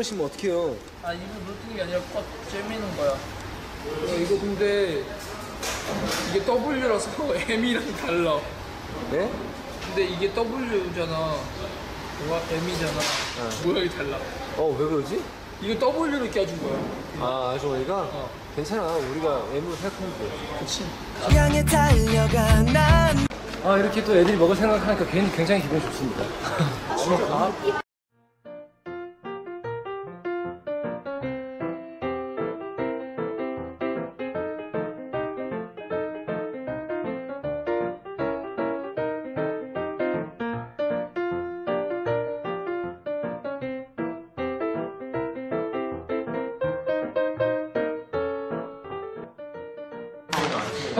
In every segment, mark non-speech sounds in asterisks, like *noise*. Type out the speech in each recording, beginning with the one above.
그러시면 어떡해요? 아 이거 노트는 게 아니라 꽉 꿰매는 거야. 야, 이거 근데 이게 W라서 *laughs* M이랑 달라. 네? 근데 이게 W잖아. 뭐가 M이잖아. 모양이 달라. 어, 왜 그러지? 이거 W로 껴준 거야. 아, 아주머니가? 괜찮아. 우리가 M으로 생각하면 돼. 그치? 향해 달려가 난 아, 이렇게 또 애들이 먹을 생각하니까 괜히 굉장히 기분이 좋습니다. *laughs*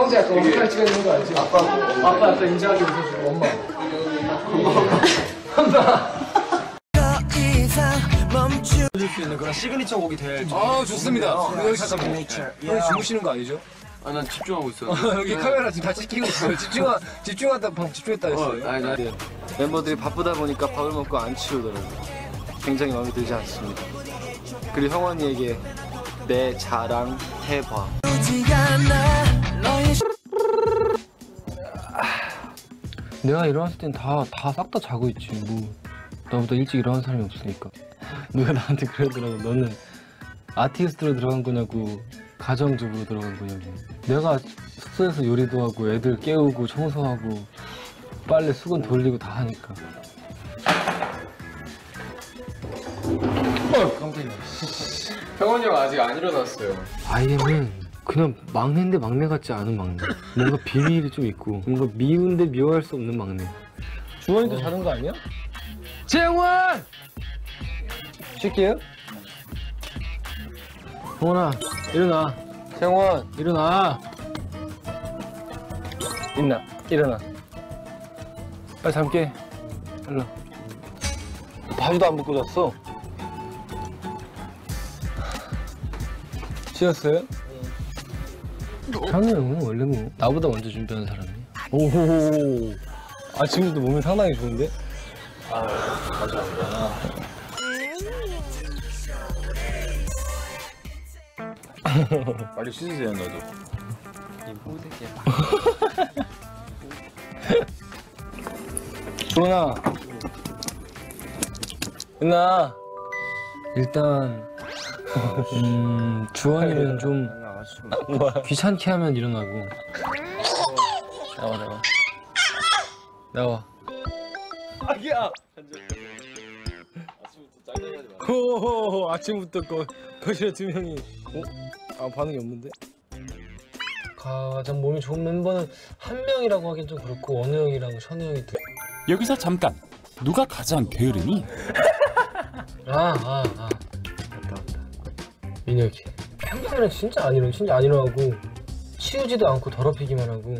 형제 아까 엄마랑 찍어 있는 거 알지? 아빠 아빠 아까 인자하게 웃어주고 엄마 더 이상 멈추 수 있는 그런 시그니처 곡이 될 아, 좋습니다. 여기 잠깐만. 형이 주무시는 거 아니죠? 아, 난 집중하고 있어. *laughs* 여기 카메라 지금 다 찍히고 있어요. 집중하, 집중하다 방금 집중했다 했어요. 아니, 나- 네. 멤버들이 바쁘다 보니까 밥을 먹고 안 치우더라고요. 굉장히 마음에 들지 않습니다. 그리고 형원이에게 내 자랑 해봐. 내가 일어났을 땐 다 다 싹 다 자고 있지 뭐. 나보다 일찍 일어난 사람이 없으니까. *laughs* 누가 나한테 그러더라고 너는 아티스트로 들어간 거냐고 가정주부로 들어간 거냐고. 내가 숙소에서 요리도 하고 애들 깨우고 청소하고 빨래 수건 돌리고 다 하니까. *laughs* 형원이 형 아직 안 일어났어요. 아이엠은 그냥 막내인데 막내 같지 않은 막내 뭔가 비밀이 좀 있고 뭔가 미운데 미워할 수 없는 막내 주원이도 자는 거 아니야? 재영원! 쉴게요. 형원아 일어나 형원 일어나 있나? 일어나. 빨리 잠게 일로 바지도 안 벗고 잤어. 쉬었어요? 찬우 형은 원래 뭐 나보다 먼저 준비하는 사람이야 오호호 아침부터 몸이 상당히 좋은데? *laughs* 빨리 씻으세요, 너도. 주원아. 있나? *laughs* 일단 *laughs* 음 주원이는 좀 귀찮게 하면 일어나고 나와, 나와. 나와 아기야! 호호호, 아침부터 거, 거실에 두 명이. 어? 아, 반응이 없는데? 가장 몸이 좋은 멤버는 한 명이라고 하긴 좀 그렇고 원우 형이랑 션우 형이 두... 여기서 잠깐 누가 가장 게으르니? 아, 아, 아. 맞다. 민혁이. 평소에는 진짜 안 일어나, 진짜 안 일어나고 치우지도 않고 더럽히기만 하고.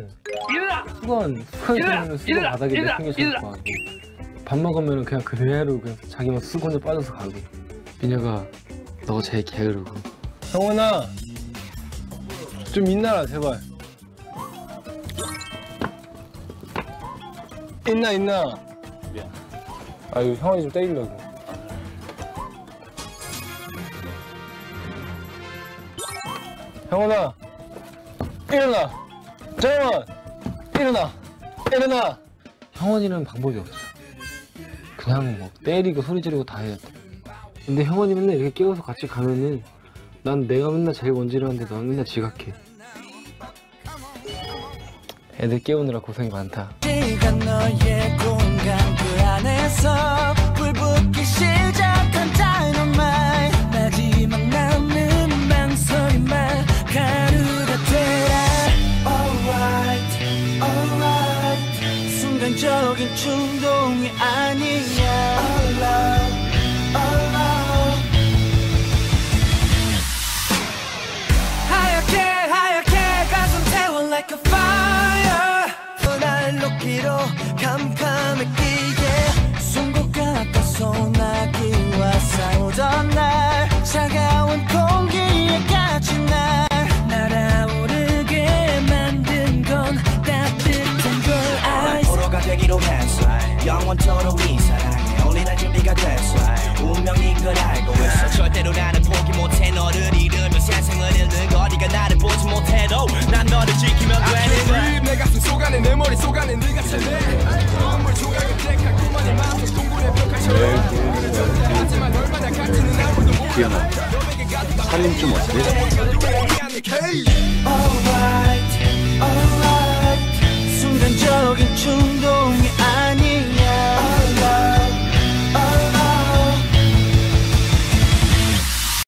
일어나! 수건, 수건 있으면 수건 바닥에 내팽개쳐놓고 하고. 밥 먹으면 그냥 그대로 그냥 자기만 수건에 빠져서 가고. 민혁아, 너가 제일 게으르고. 형원아! 좀 있나라, 제발. 있나, 있나? 아, 이거 형원이 좀 때리려고. 형원아! 일어나! 정원! 일어나! 일어나! 형원이는 방법이 없어. 그냥 뭐 때리고 소리 지르고 다 해야 돼. 근데 형원이 맨날 이렇게 깨워서 같이 가면은 난 내가 맨날 제일 먼저 일어나는데 넌 맨날 지각해. 애들 깨우느라 고생이 많다. 시간 너의 공간 그 안에서 불 붙기 시작 충동이 아니야. Alright, alright 하얗게 하얗게 가슴 태워 like a fire. 날 캄캄해 끼게. 숨고 가까 소나기와 싸우던 날 차가운 기현아 살림 좀 어때?